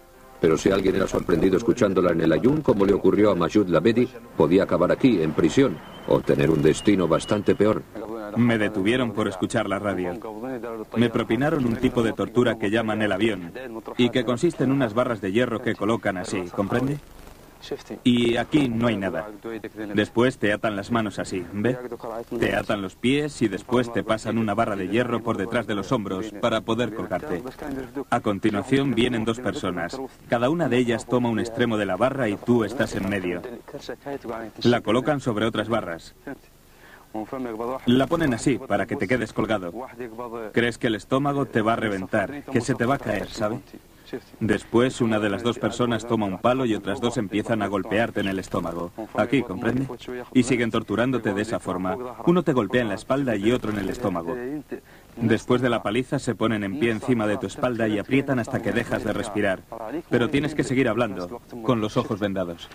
Pero si alguien era sorprendido escuchándola en el Ayun, como le ocurrió a Majud Labedi, podía acabar aquí, en prisión, o tener un destino bastante peor. Me detuvieron por escuchar la radio. Me propinaron un tipo de tortura que llaman el avión y que consiste en unas barras de hierro que colocan así, ¿comprende? Y aquí no hay nada. Después te atan las manos así, ¿ve? Te atan los pies y después te pasan una barra de hierro por detrás de los hombros para poder colgarte. A continuación vienen dos personas. Cada una de ellas toma un extremo de la barra y tú estás en medio. La colocan sobre otras barras. La ponen así, para que te quedes colgado. Crees que el estómago te va a reventar, que se te va a caer, ¿sabe? Después, una de las dos personas toma un palo y otras dos empiezan a golpearte en el estómago. Aquí, ¿comprende? Y siguen torturándote de esa forma. Uno te golpea en la espalda y otro en el estómago. Después de la paliza se ponen en pie encima de tu espalda y aprietan hasta que dejas de respirar. Pero tienes que seguir hablando, con los ojos vendados.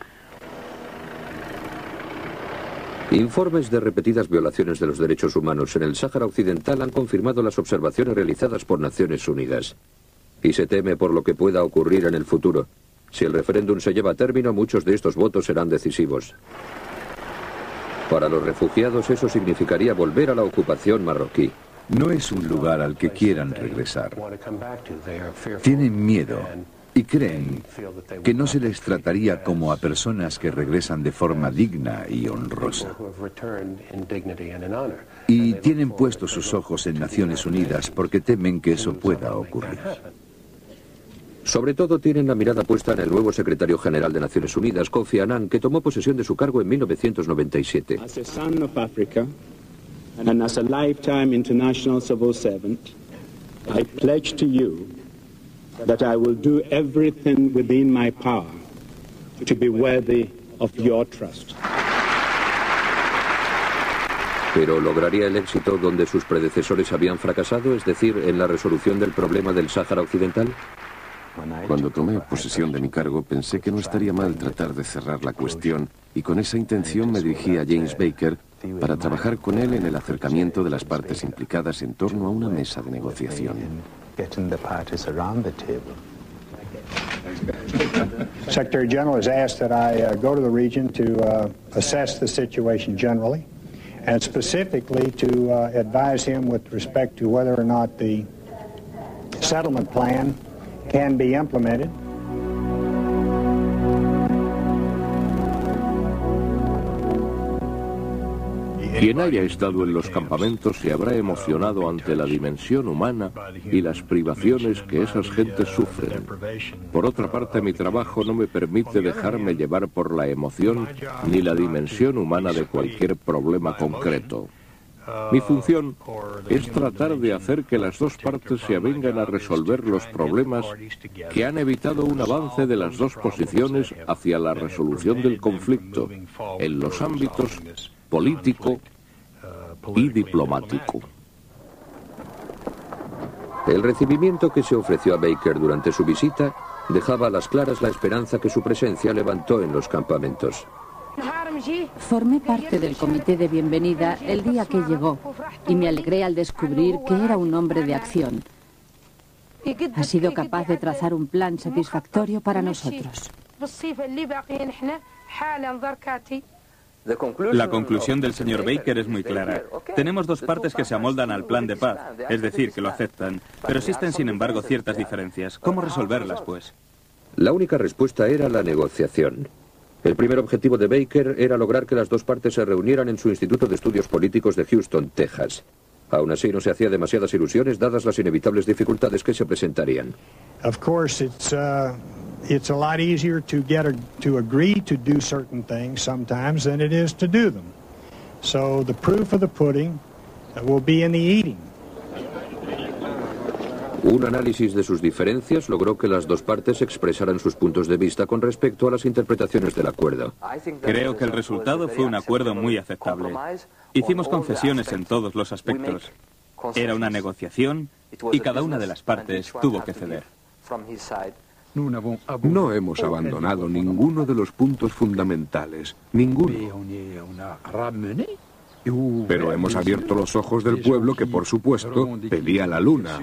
Informes de repetidas violaciones de los derechos humanos en el Sáhara Occidental han confirmado las observaciones realizadas por Naciones Unidas y se teme por lo que pueda ocurrir en el futuro. Si el referéndum se lleva a término, muchos de estos votos serán decisivos. Para los refugiados eso significaría volver a la ocupación marroquí. No es un lugar al que quieran regresar. Tienen miedo y creen que no se les trataría como a personas que regresan de forma digna y honrosa. Y tienen puestos sus ojos en Naciones Unidas porque temen que eso pueda ocurrir. Sobre todo tienen la mirada puesta en el nuevo secretario general de Naciones Unidas, Kofi Annan, que tomó posesión de su cargo en 1997. As a son of Africa and as a lifetime international civil servant, I pledge to you that I will do everything within my power to be worthy of your trust. Pero lograría el éxito donde sus predecesores habían fracasado, es decir, en la resolución del problema del Sáhara Occidental. Cuando tomé posesión de mi cargo pensé que no estaría mal tratar de cerrar la cuestión y con esa intención me dirigí a James Baker para trabajar con él en el acercamiento de las partes implicadas en torno a una mesa de negociación. Secretary General has asked that I uh, go to the region to uh, assess the situation generally and specifically to uh, advise him with respect to whether or not the settlement plan can be implemented. Quien haya estado en los campamentos se habrá emocionado ante la dimensión humana y las privaciones que esas gentes sufren. Por otra parte, mi trabajo no me permite dejarme llevar por la emoción ni la dimensión humana de cualquier problema concreto. Mi función es tratar de hacer que las dos partes se avengan a resolver los problemas que han evitado un avance de las dos posiciones hacia la resolución del conflicto en los ámbitos político y diplomático. El recibimiento que se ofreció a Baker durante su visita dejaba a las claras la esperanza que su presencia levantó en los campamentos. Formé parte del comité de bienvenida el día que llegó y me alegré al descubrir que era un hombre de acción. Ha sido capaz de trazar un plan satisfactorio para nosotros. La conclusión del señor Baker es muy clara. Tenemos dos partes que se amoldan al plan de paz, es decir, que lo aceptan, pero existen sin embargo ciertas diferencias. ¿Cómo resolverlas, pues? La única respuesta era la negociación. El primer objetivo de Baker era lograr que las dos partes se reunieran en su Instituto de Estudios Políticos de Houston, Texas. Aún así, no se hacía demasiadas ilusiones dadas las inevitables dificultades que se presentarían. Of course, it's uh, it's a lot easier to get a, to agree to do certain things sometimes than it is to do them. So the proof of the pudding will be in the eating. Un análisis de sus diferencias logró que las dos partes expresaran sus puntos de vista con respecto a las interpretaciones del acuerdo. Creo que el resultado fue un acuerdo muy aceptable. Hicimos concesiones en todos los aspectos. Era una negociación y cada una de las partes tuvo que ceder. No hemos abandonado ninguno de los puntos fundamentales, ninguno. Pero hemos abierto los ojos del pueblo que, por supuesto, pedía la luna.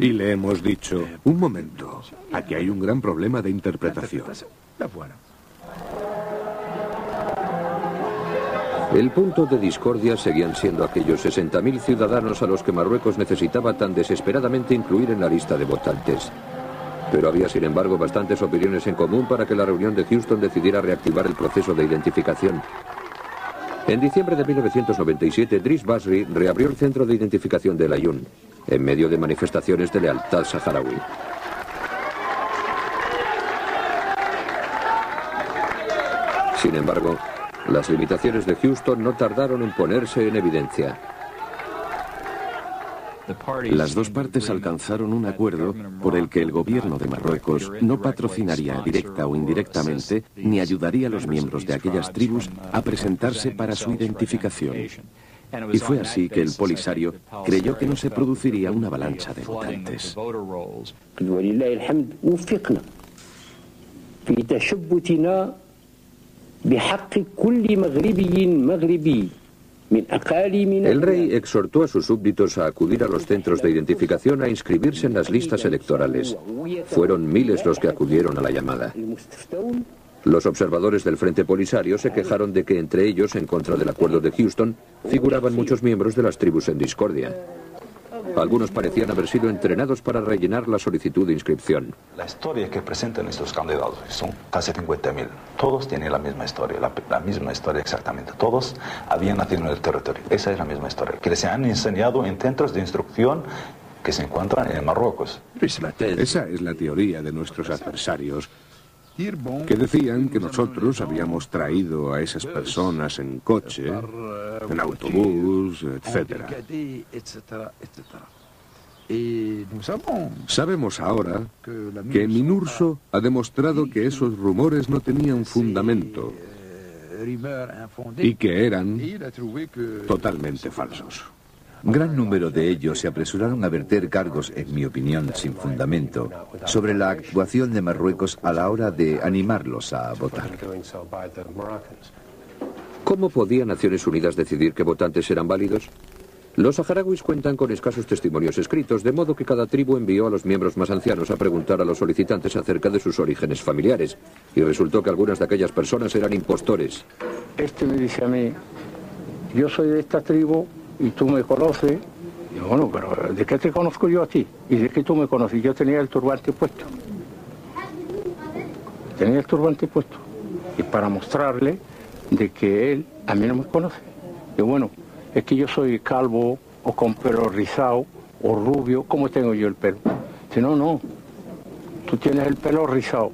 Y le hemos dicho, un momento, aquí hay un gran problema de interpretación. El punto de discordia seguían siendo aquellos 60.000 ciudadanos a los que Marruecos necesitaba tan desesperadamente incluir en la lista de votantes. Pero había, sin embargo, bastantes opiniones en común para que la reunión de Houston decidiera reactivar el proceso de identificación. En diciembre de 1997, Driss Basri reabrió el centro de identificación de Layún, en medio de manifestaciones de lealtad saharaui. Sin embargo, las limitaciones de Houston no tardaron en ponerse en evidencia. Las dos partes alcanzaron un acuerdo por el que el gobierno de Marruecos no patrocinaría directa o indirectamente ni ayudaría a los miembros de aquellas tribus a presentarse para su identificación. Y fue así que el Polisario creyó que no se produciría una avalancha de votantes. El rey exhortó a sus súbditos a acudir a los centros de identificación a inscribirse en las listas electorales. Fueron miles los que acudieron a la llamada. Los observadores del Frente Polisario se quejaron de que entre ellos, en contra del acuerdo de Houston, figuraban muchos miembros de las tribus en discordia. Algunos parecían haber sido entrenados para rellenar la solicitud de inscripción. La historia que presentan estos candidatos son casi 50.000. Todos tienen la misma historia, la, la, misma historia exactamente. Todos habían nacido en el territorio. Esa es la misma historia. Que se han enseñado en centros de instrucción que se encuentran en Marruecos. Esa es la teoría de nuestros adversarios que decían que nosotros habíamos traído a esas personas en coche, en autobús, etc. Sabemos ahora que Minurso ha demostrado que esos rumores no tenían fundamento y que eran totalmente falsos. Gran número de ellos se apresuraron a verter cargos, en mi opinión, sin fundamento, sobre la actuación de Marruecos a la hora de animarlos a votar. ¿Cómo podía Naciones Unidas decidir qué votantes eran válidos? Los saharauis cuentan con escasos testimonios escritos, de modo que cada tribu envió a los miembros más ancianos a preguntar a los solicitantes acerca de sus orígenes familiares, y resultó que algunas de aquellas personas eran impostores. Este me dice a mí, yo soy de esta tribu y tú me conoces. Y bueno, pero ¿de qué te conozco yo a ti? ¿Y de qué tú me conoces? Yo tenía el turbante puesto. Tenía el turbante puesto. Y para mostrarle de que él a mí no me conoce. Y bueno, es que yo soy calvo o con pelo rizado o rubio, ¿cómo tengo yo el pelo? Dice, no, no, tú tienes el pelo rizado.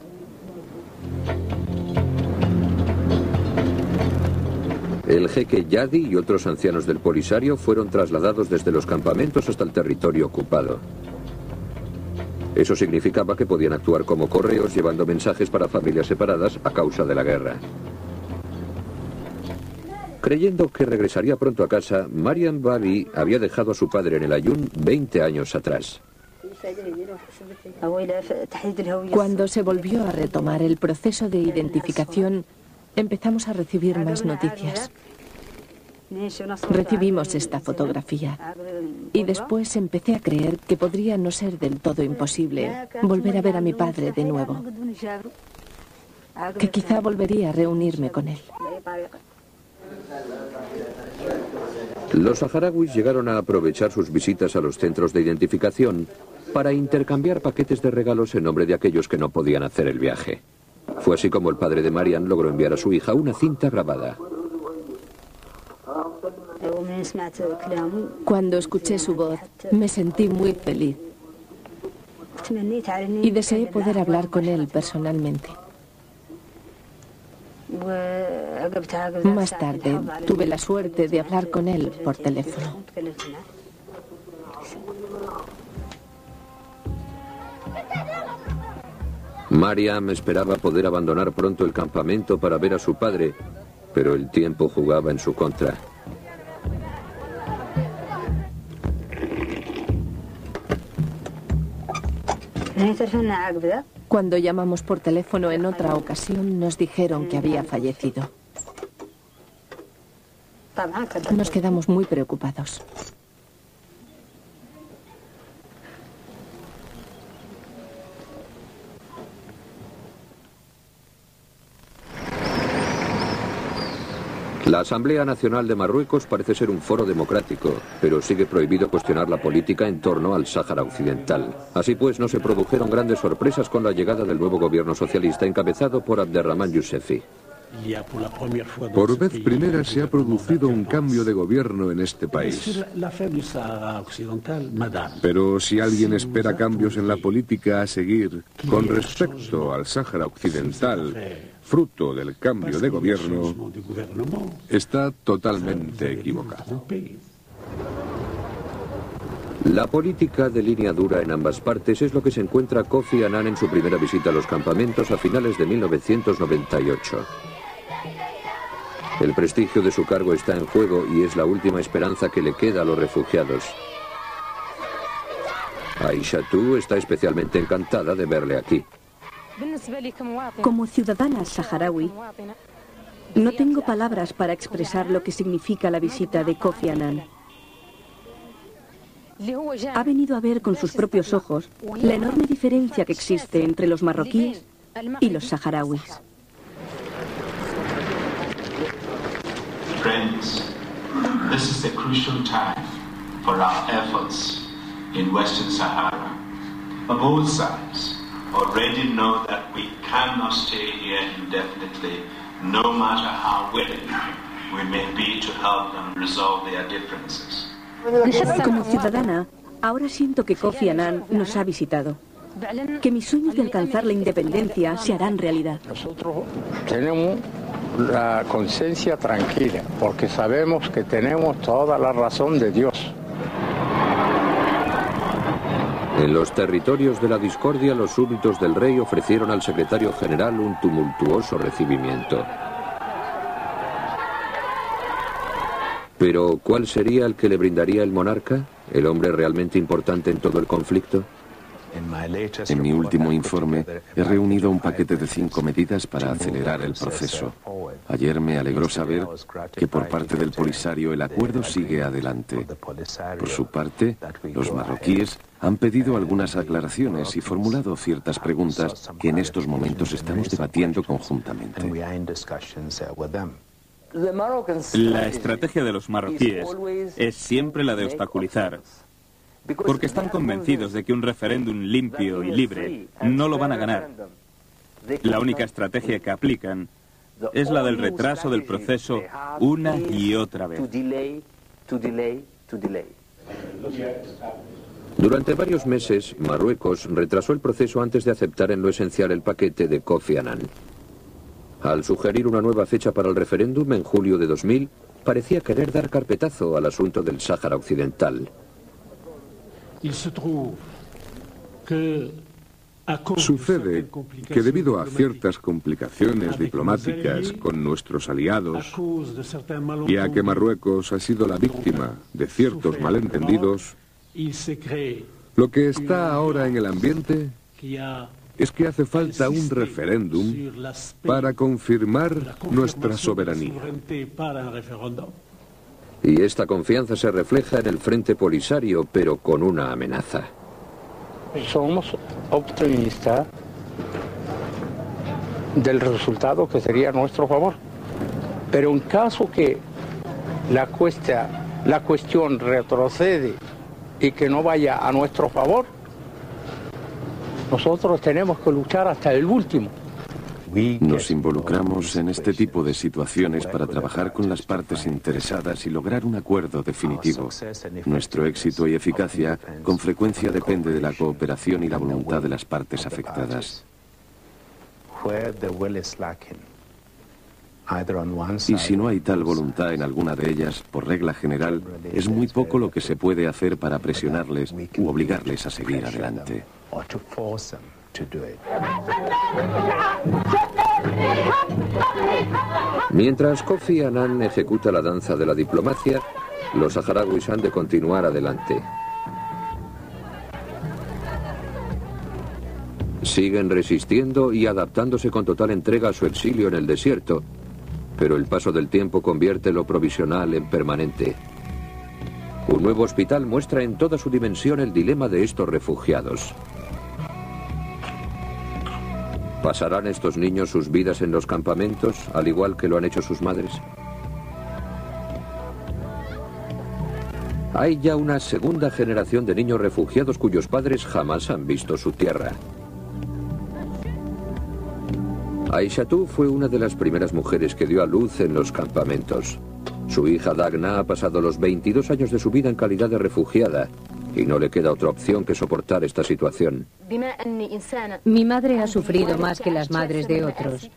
El jeque Yadi y otros ancianos del Polisario fueron trasladados desde los campamentos hasta el territorio ocupado. Eso significaba que podían actuar como correos llevando mensajes para familias separadas a causa de la guerra. Creyendo que regresaría pronto a casa, Mariam Babi había dejado a su padre en el Ayun 20 años atrás. Cuando se volvió a retomar el proceso de identificación, empezamos a recibir más noticias. Recibimos esta fotografía y después empecé a creer que podría no ser del todo imposible volver a ver a mi padre de nuevo, que quizá volvería a reunirme con él. Los saharauis llegaron a aprovechar sus visitas a los centros de identificación para intercambiar paquetes de regalos en nombre de aquellos que no podían hacer el viaje. Fue así como el padre de Marian logró enviar a su hija una cinta grabada. Cuando escuché su voz, me sentí muy feliz y deseé poder hablar con él personalmente. Más tarde tuve la suerte de hablar con él por teléfono. Mariam esperaba poder abandonar pronto el campamento para ver a su padre, pero el tiempo jugaba en su contra. Cuando llamamos por teléfono en otra ocasión, nos dijeron que había fallecido. Nos quedamos muy preocupados. La Asamblea Nacional de Marruecos parece ser un foro democrático, pero sigue prohibido cuestionar la política en torno al Sáhara Occidental. Así pues, no se produjeron grandes sorpresas con la llegada del nuevo gobierno socialista encabezado por Abderrahman Yousefi. Por vez primera se ha producido un cambio de gobierno en este país. Pero si alguien espera cambios en la política a seguir con respecto al Sáhara Occidental, fruto del cambio de gobierno, está totalmente equivocado. La política de línea dura en ambas partes es lo que se encuentra Kofi Annan en su primera visita a los campamentos a finales de 1998. El prestigio de su cargo está en juego y es la última esperanza que le queda a los refugiados. Aisha Tu está especialmente encantada de verle aquí. Como ciudadana saharaui, no tengo palabras para expresar lo que significa la visita de Kofi Annan. Ha venido a ver con sus propios ojos la enorme diferencia que existe entre los marroquíes y los saharauis. Friends, this is a crucial time for our efforts in Western Sahara. On both sides already know that we cannot stay here indefinitely, no matter how willing we may be to help them resolve their differences. Como ciudadana, ahora siento que Kofi Annan nos ha visitado. Que mis sueños de alcanzar la independencia se harán realidad. Nosotros tenemos la conciencia tranquila porque sabemos que tenemos toda la razón de Dios. En los territorios de la discordia, los súbditos del rey ofrecieron al secretario general un tumultuoso recibimiento. Pero, ¿cuál sería el que le brindaría el monarca? ¿El hombre realmente importante en todo el conflicto? En mi último informe he reunido un paquete de cinco medidas para acelerar el proceso. Ayer me alegró saber que por parte del Polisario el acuerdo sigue adelante. Por su parte, los marroquíes han pedido algunas aclaraciones y formulado ciertas preguntas que en estos momentos estamos debatiendo conjuntamente. La estrategia de los marroquíes es siempre la de obstaculizar, porque están convencidos de que un referéndum limpio y libre no lo van a ganar. La única estrategia que aplican es la del retraso del proceso una y otra vez. Durante varios meses, Marruecos retrasó el proceso antes de aceptar en lo esencial el paquete de Kofi Annan. Al sugerir una nueva fecha para el referéndum en julio de 2000, parecía querer dar carpetazo al asunto del Sáhara Occidental. Sucede que debido a ciertas complicaciones diplomáticas con nuestros aliados y a que Marruecos ha sido la víctima de ciertos malentendidos, lo que está ahora en el ambiente es que hace falta un referéndum para confirmar nuestra soberanía. Y esta confianza se refleja en el Frente Polisario, pero con una amenaza. Somos optimistas del resultado que sería a nuestro favor. Pero en caso que la, la cuestión retrocede y que no vaya a nuestro favor, nosotros tenemos que luchar hasta el último. Nos involucramos en este tipo de situaciones para trabajar con las partes interesadas y lograr un acuerdo definitivo. Nuestro éxito y eficacia con frecuencia depende de la cooperación y la voluntad de las partes afectadas. Y si no hay tal voluntad en alguna de ellas, por regla general, es muy poco lo que se puede hacer para presionarles u obligarles a seguir adelante. Mientras Kofi Annan ejecuta la danza de la diplomacia, los saharauis han de continuar adelante. Siguen resistiendo y adaptándose con total entrega a su exilio en el desierto, pero el paso del tiempo convierte lo provisional en permanente. Un nuevo hospital muestra en toda su dimensión el dilema de estos refugiados. ¿Pasarán estos niños sus vidas en los campamentos, al igual que lo han hecho sus madres? Hay ya una segunda generación de niños refugiados cuyos padres jamás han visto su tierra. Aishatou fue una de las primeras mujeres que dio a luz en los campamentos. Su hija Dagna ha pasado los 22 años de su vida en calidad de refugiada y no le queda otra opción que soportar esta situación. Mi madre ha sufrido más que las madres de otros.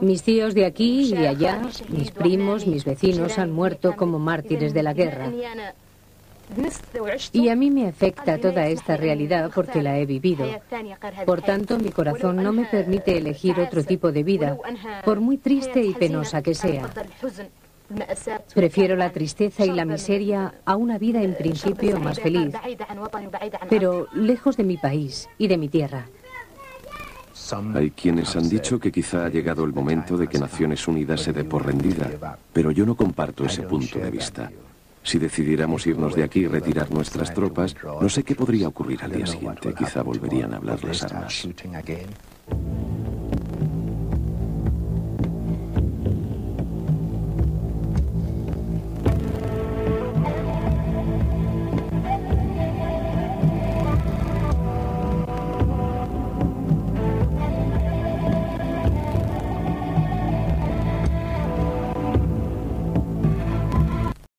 Mis tíos de aquí y de allá, mis primos, mis vecinos han muerto como mártires de la guerra. Y a mí me afecta toda esta realidad porque la he vivido. Por tanto, mi corazón no me permite elegir otro tipo de vida, por muy triste y penosa que sea. Prefiero la tristeza y la miseria a una vida en principio más feliz, pero lejos de mi país y de mi tierra. Hay quienes han dicho que quizá ha llegado el momento de que Naciones Unidas se dé por rendida, pero yo no comparto ese punto de vista. Si decidiéramos irnos de aquí y retirar nuestras tropas, no sé qué podría ocurrir al día siguiente. Quizá volverían a hablar las armas.